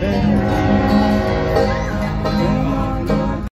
by.